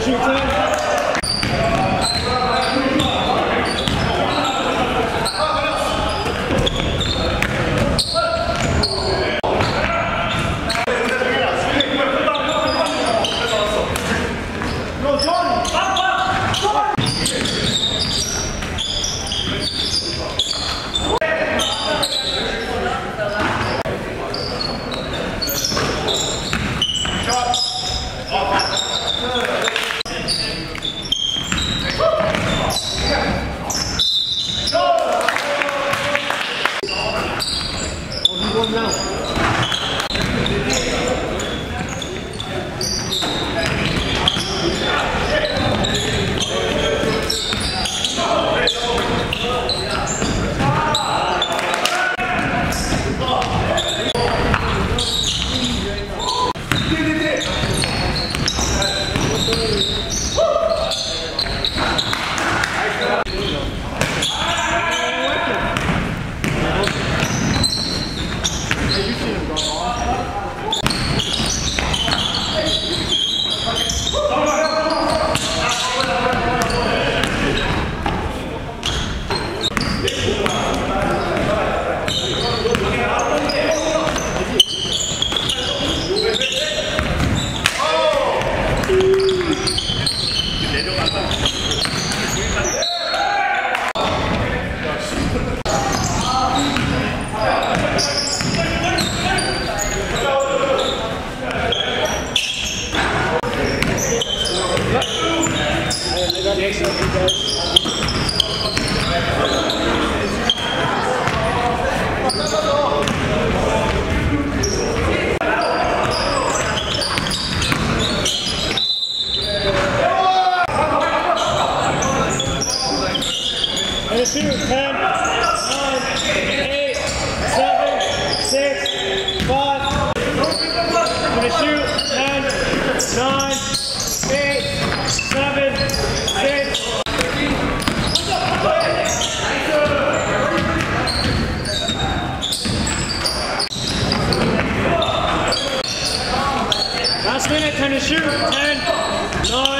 Washington. And a shoot. 10, 9, 8, 7, minute, shoot. 10, 9,